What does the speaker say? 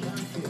Thank you.